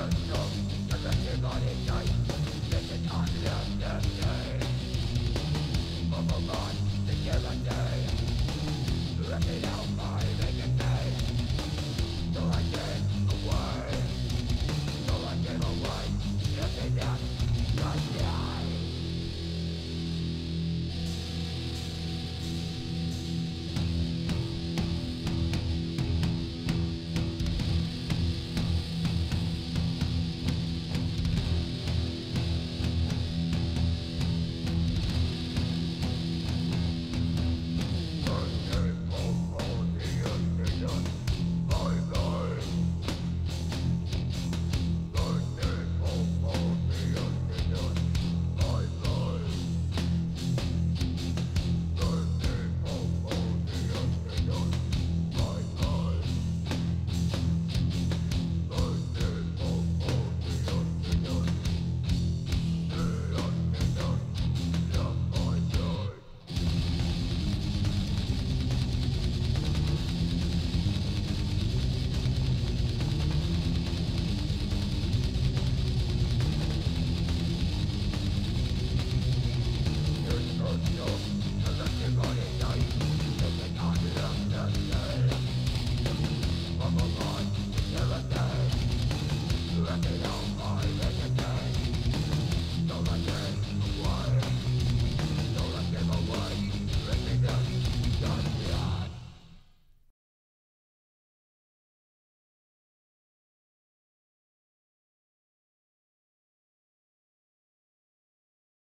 Rock it on.